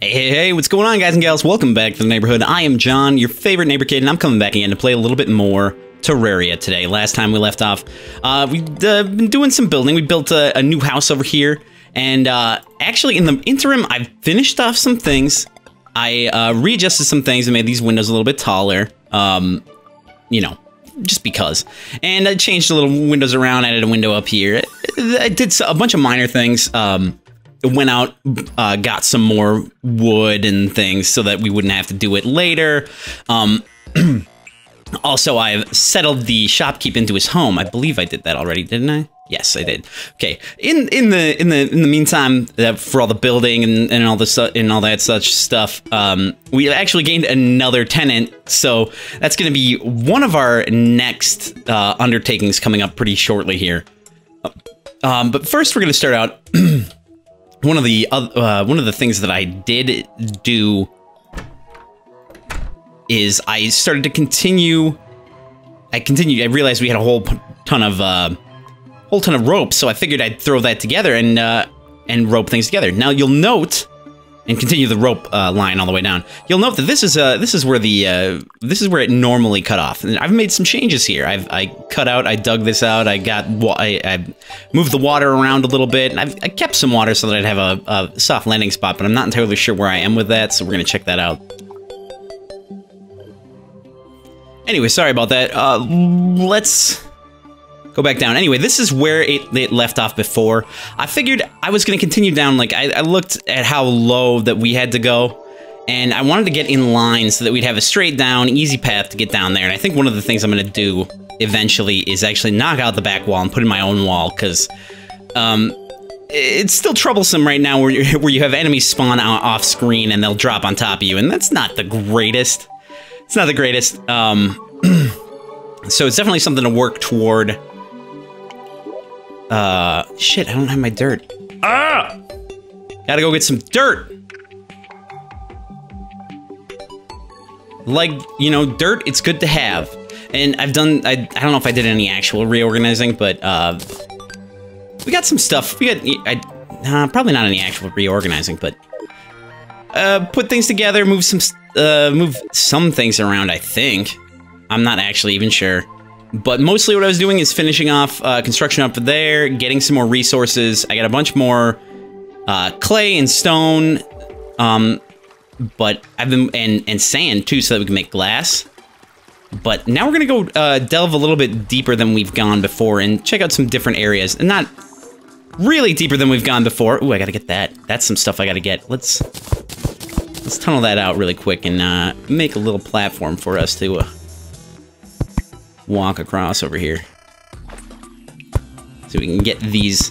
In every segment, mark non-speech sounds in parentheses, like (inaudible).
Hey, hey, hey, what's going on, guys and gals? Welcome back to the neighborhood. I am John, your favorite neighbor kid, and I'm coming back again to play a little bit more Terraria today. Last time we left off, uh, we've uh, been doing some building. We built a, a new house over here, and uh, actually, in the interim, I've finished off some things. I uh, readjusted some things and made these windows a little bit taller. Um, you know, just because. And I changed the little windows around, added a window up here. I did a bunch of minor things. Um, went out, uh, got some more wood and things so that we wouldn't have to do it later. Um, (clears throat) also, I've settled the shopkeep into his home. I believe I did that already, didn't I? Yes, I did. Okay. In in the in the in the meantime, uh, for all the building and, and all the and all that such stuff, um, we actually gained another tenant. So that's going to be one of our next uh, undertakings coming up pretty shortly here. Um, but first, we're going to start out. (clears throat) one of the uh, one of the things that I did do is I started to continue. I continued. I realized we had a whole ton of uh, whole ton of rope, so I figured I'd throw that together and uh, and rope things together. Now you'll note and continue the rope uh, line all the way down. You'll note that this is uh, this is where the uh, this is where it normally cut off. And I've made some changes here. I've I cut out, I dug this out, I got I, I moved the water around a little bit, and I've I kept some water so that I'd have a, a soft landing spot. But I'm not entirely sure where I am with that, so we're gonna check that out. Anyway, sorry about that. Uh, let's go back down. Anyway, this is where it, it left off before. I figured I was going to continue down. Like, I, I looked at how low that we had to go, and I wanted to get in line so that we'd have a straight down, easy path to get down there. And I think one of the things I'm going to do eventually is actually knock out the back wall and put in my own wall, because um, it's still troublesome right now where, you (laughs) where you have enemies spawn off screen and they'll drop on top of you, and that's not the greatest. It's not the greatest. Um, (clears throat) so it's definitely something to work toward. Uh, shit, I don't have my dirt. Ah! Gotta go get some dirt! Like, you know, dirt, it's good to have. And I've done, I, I don't know if I did any actual reorganizing, but, uh, we got some stuff. We got, I, uh, probably not any actual reorganizing, but, uh, put things together, move some, uh, move some things around, I think. I'm not actually even sure. But mostly what I was doing is finishing off uh, construction up there, getting some more resources. I got a bunch more uh, clay and stone, um, but I've been and and sand too, so that we can make glass. But now we're gonna go uh, delve a little bit deeper than we've gone before and check out some different areas, and not really deeper than we've gone before. Ooh, I gotta get that. That's some stuff I gotta get. Let's let's tunnel that out really quick and uh, make a little platform for us to uh, walk across over here. So we can get these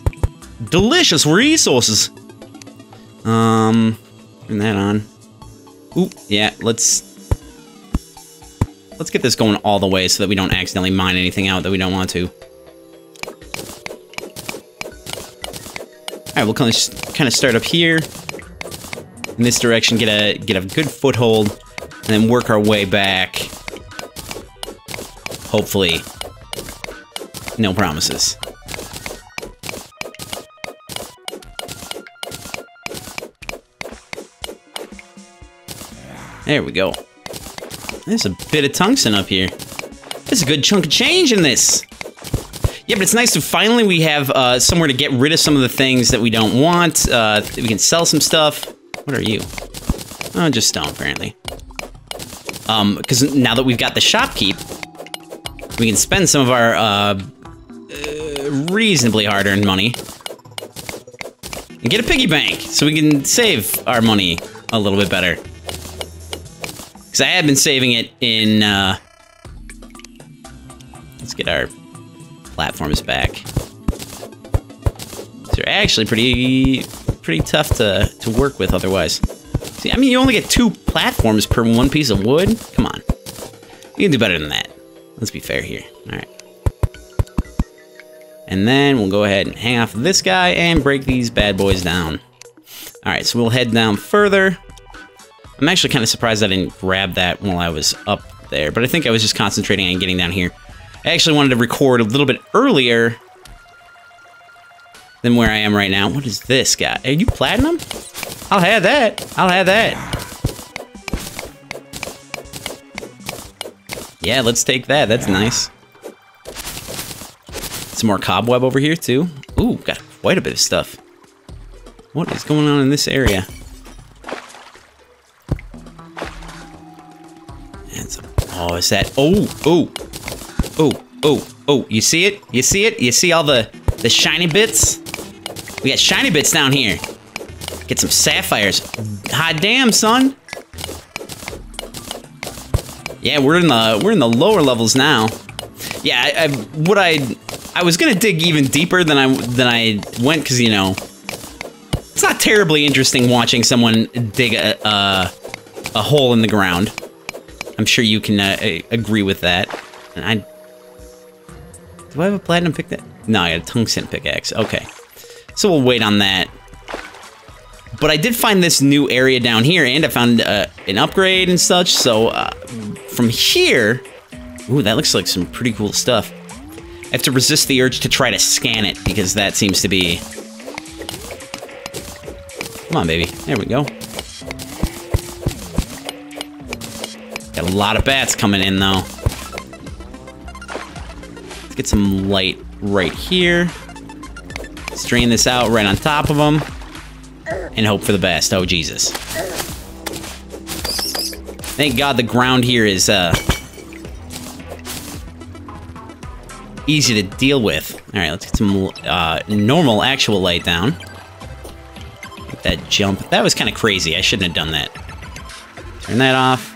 delicious resources. Um, turn that on. Ooh, yeah, let's... Let's get this going all the way so that we don't accidentally mine anything out that we don't want to. Alright, we'll kind of, kind of start up here. In this direction, get a, get a good foothold, and then work our way back Hopefully. No promises. There we go. There's a bit of tungsten up here. There's a good chunk of change in this. Yeah, but it's nice to finally we have uh, somewhere to get rid of some of the things that we don't want. Uh, we can sell some stuff. What are you? Oh, just stone, apparently. Um, because now that we've got the shopkeep, we can spend some of our uh, uh, reasonably hard-earned money and get a piggy bank so we can save our money a little bit better. Because I have been saving it in, uh, let's get our platforms back. They're actually pretty, pretty tough to, to work with otherwise. See, I mean, you only get two platforms per one piece of wood. Come on. You can do better than that. Let's be fair here. Alright. And then we'll go ahead and hang off this guy and break these bad boys down. Alright, so we'll head down further. I'm actually kind of surprised I didn't grab that while I was up there, but I think I was just concentrating on getting down here. I actually wanted to record a little bit earlier than where I am right now. What is this guy? Are you platinum? I'll have that. I'll have that. Yeah, let's take that. That's nice. Some more cobweb over here, too. Ooh, got quite a bit of stuff. What is going on in this area? And some, oh, is that... Oh, oh, oh, oh, oh. You see it? You see it? You see all the, the shiny bits? We got shiny bits down here. Get some sapphires. Hot damn, son. Yeah, we're in the we're in the lower levels now. Yeah, I, I what I I was gonna dig even deeper than I than I went because you know it's not terribly interesting watching someone dig a a, a hole in the ground. I'm sure you can uh, agree with that. And I do I have a platinum pick? No, I got a tungsten pickaxe. Okay, so we'll wait on that. But I did find this new area down here, and I found uh, an upgrade and such, so uh, from here... Ooh, that looks like some pretty cool stuff. I have to resist the urge to try to scan it, because that seems to be... Come on, baby. There we go. Got a lot of bats coming in, though. Let's get some light right here. Strain this out right on top of them and hope for the best. Oh, Jesus. Thank God the ground here is, uh, easy to deal with. All right, let's get some, uh, normal actual light down. Get that jump. That was kind of crazy. I shouldn't have done that. Turn that off.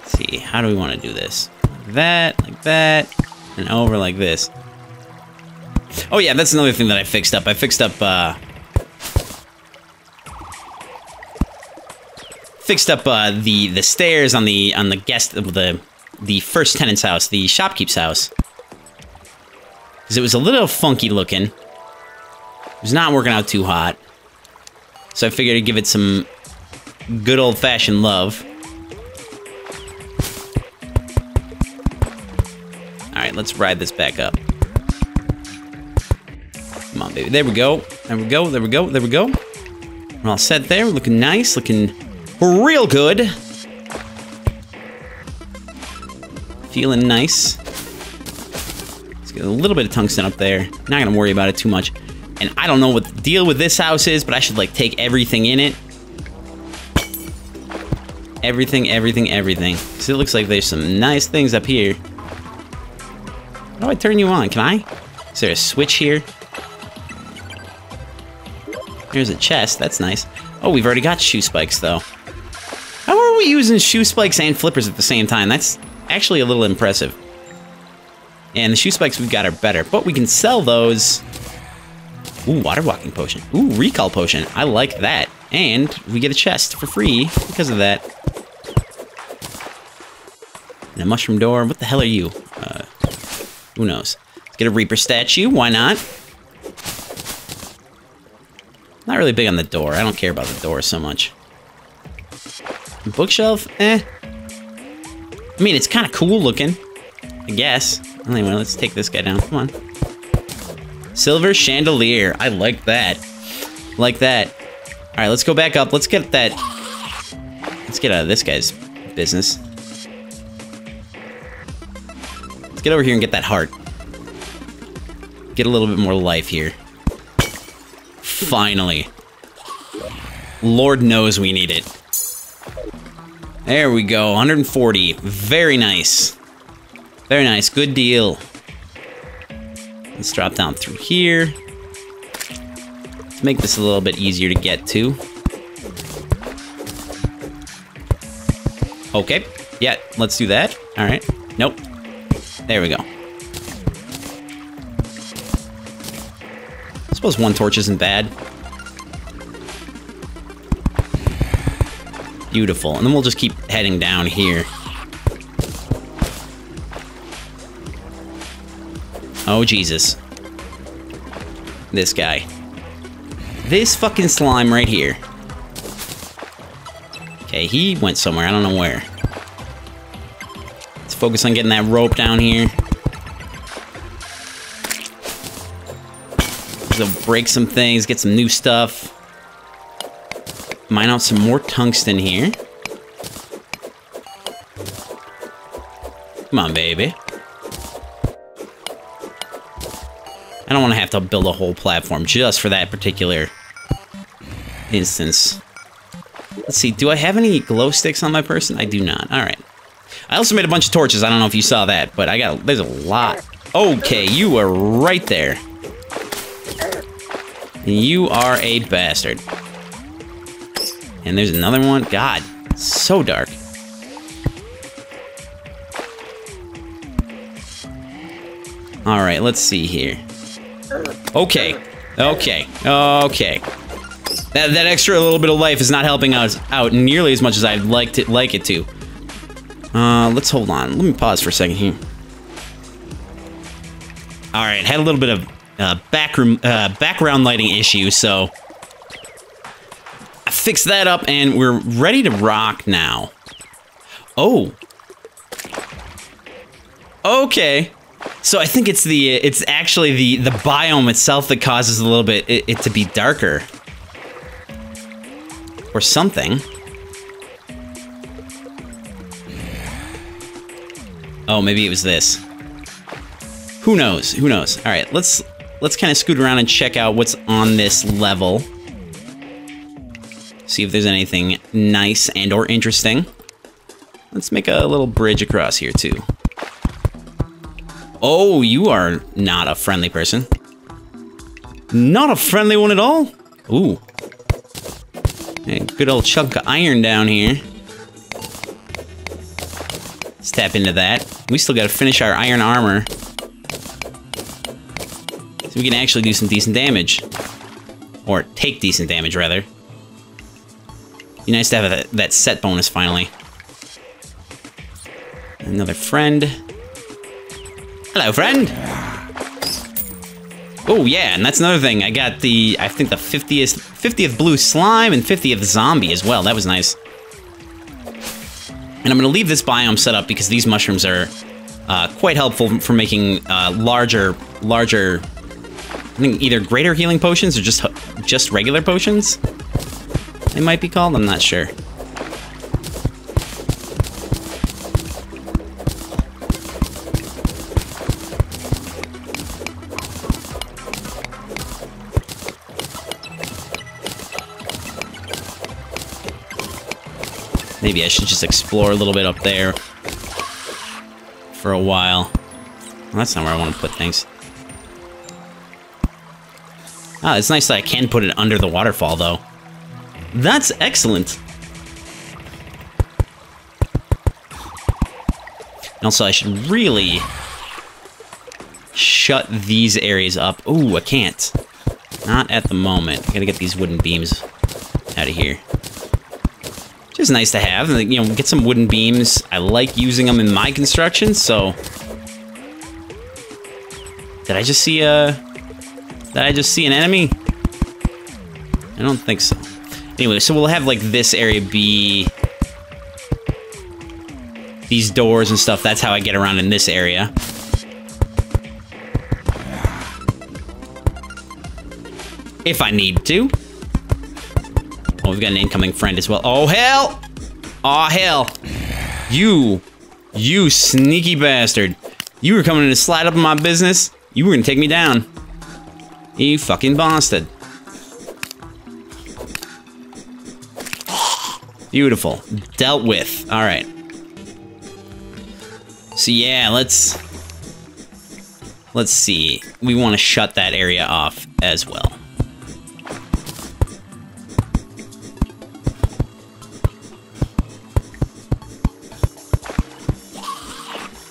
Let's see, how do we want to do this? Like that, like that, and over like this. Oh yeah, that's another thing that I fixed up. I fixed up, uh... Fixed up, uh, the, the stairs on the, on the guest, the, the first tenant's house, the shopkeep's house. Because it was a little funky looking. It was not working out too hot. So I figured I'd give it some good old-fashioned love. Alright, let's ride this back up. Come on, baby. There we go. There we go. There we go. There we go. We're all set there. Looking nice. Looking real good. Feeling nice. Let's get a little bit of tungsten up there. Not gonna worry about it too much. And I don't know what the deal with this house is, but I should, like, take everything in it. Everything, everything, everything. So it looks like there's some nice things up here. How do I turn you on? Can I? Is there a switch here? Here's a chest. That's nice. Oh, we've already got shoe spikes, though. Using shoe spikes and flippers at the same time? That's actually a little impressive. And the shoe spikes we've got are better, but we can sell those. Ooh, water walking potion. Ooh, recall potion. I like that. And we get a chest for free because of that. And a mushroom door. What the hell are you? Uh, who knows? Let's get a Reaper statue. Why not? Not really big on the door. I don't care about the door so much. Bookshelf? Eh. I mean, it's kind of cool looking. I guess. Anyway, let's take this guy down. Come on. Silver chandelier. I like that. Like that. Alright, let's go back up. Let's get that... Let's get out of this guy's business. Let's get over here and get that heart. Get a little bit more life here. Finally. Lord knows we need it. There we go, 140. Very nice. Very nice, good deal. Let's drop down through here. Let's make this a little bit easier to get to. Okay, yeah, let's do that. All right, nope. There we go. I suppose one torch isn't bad. Beautiful. And then we'll just keep heading down here. Oh, Jesus. This guy. This fucking slime right here. Okay, he went somewhere. I don't know where. Let's focus on getting that rope down here. go break some things, get some new stuff. Mine out some more tungsten here. Come on, baby. I don't want to have to build a whole platform just for that particular instance. Let's see, do I have any glow sticks on my person? I do not. All right. I also made a bunch of torches. I don't know if you saw that, but I got, there's a lot. Okay, you are right there. You are a bastard. And there's another one. God, so dark. All right, let's see here. Okay, okay, okay. That, that extra little bit of life is not helping us out nearly as much as I'd like to like it to. Uh, let's hold on. Let me pause for a second here. All right, had a little bit of uh, backroom uh, background lighting issue, so fixed that up, and we're ready to rock now. Oh. Okay. So I think it's the it's actually the the biome itself that causes a little bit it, it to be darker or something. Oh, maybe it was this. Who knows? Who knows? All right, let's let's kind of scoot around and check out what's on this level. See if there's anything nice and or interesting. Let's make a little bridge across here too. Oh, you are not a friendly person. Not a friendly one at all? Ooh. A good old chunk of iron down here. Let's tap into that. We still gotta finish our iron armor. So we can actually do some decent damage. Or take decent damage, rather. Be nice to have that, that set bonus, finally. Another friend. Hello, friend! Oh, yeah, and that's another thing. I got the, I think the 50th, 50th blue slime and 50th zombie as well. That was nice. And I'm going to leave this biome set up because these mushrooms are uh, quite helpful for making uh, larger, larger, I think either greater healing potions or just just regular potions. They might be called, I'm not sure. Maybe I should just explore a little bit up there for a while. Well, that's not where I want to put things. Ah, it's nice that I can put it under the waterfall, though. That's excellent. Also, I should really shut these areas up. Ooh, I can't. Not at the moment. I gotta get these wooden beams out of here. Is nice to have. You know, get some wooden beams. I like using them in my construction, so... Did I just see a... Did I just see an enemy? I don't think so. Anyway, so we'll have, like, this area be... These doors and stuff. That's how I get around in this area. If I need to. Oh, we've got an incoming friend as well. Oh, hell! Oh, hell. You, you sneaky bastard. You were coming to slide up in my business? You were gonna take me down. You fucking bastard. Beautiful. Dealt with. Alright. So yeah, let's... Let's see. We want to shut that area off as well.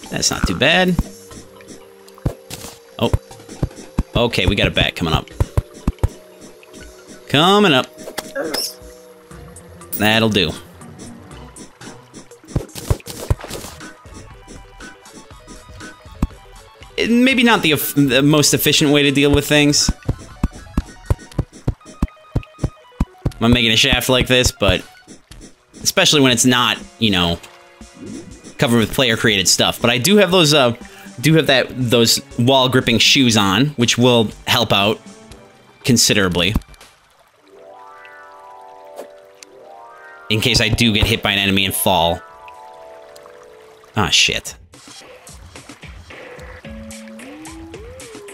That's not too bad. Oh. Okay, we got a bat coming up. Coming up. That'll do. Maybe not the, the most efficient way to deal with things. I'm making a shaft like this, but especially when it's not, you know, covered with player created stuff. But I do have those uh do have that those wall gripping shoes on, which will help out considerably. In case I do get hit by an enemy and fall. Ah, shit.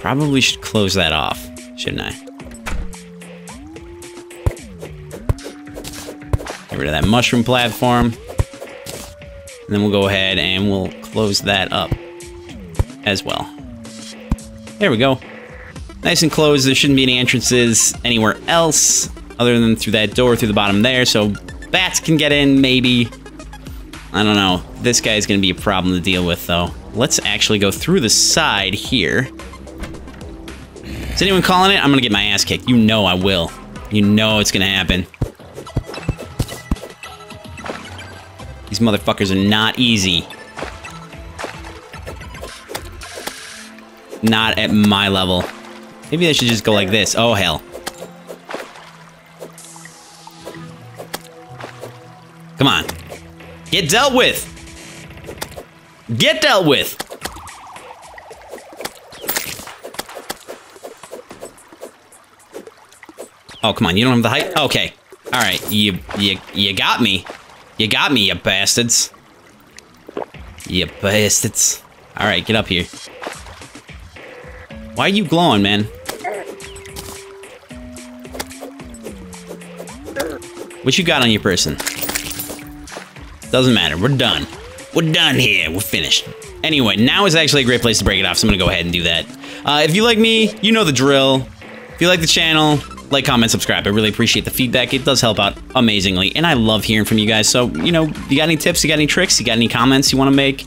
Probably should close that off, shouldn't I? Get rid of that mushroom platform. And then we'll go ahead and we'll close that up as well. There we go. Nice and closed. There shouldn't be any entrances anywhere else other than through that door through the bottom there. So bats can get in, maybe. I don't know. This guy's going to be a problem to deal with, though. Let's actually go through the side here. Is anyone calling it? I'm going to get my ass kicked. You know I will. You know it's going to happen. These motherfuckers are not easy. Not at my level. Maybe I should just go like this. Oh, hell. Come on. Get dealt with! Get dealt with! Oh, come on, you don't have the height? Okay. Alright, you, you, you got me. You got me, you bastards. You bastards. Alright, get up here. Why are you glowing, man? What you got on your person? Doesn't matter. We're done. We're done here. We're finished. Anyway, now is actually a great place to break it off, so I'm gonna go ahead and do that. Uh, if you like me, you know the drill. If you like the channel, like, comment, subscribe. I really appreciate the feedback. It does help out amazingly, and I love hearing from you guys. So, you know, you got any tips? You got any tricks? You got any comments you want to make?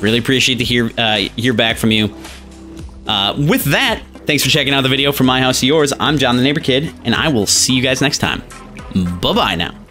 Really appreciate to hear uh, hear back from you. Uh, with that, thanks for checking out the video from my house to yours. I'm John the Neighbor Kid, and I will see you guys next time. Bye-bye now.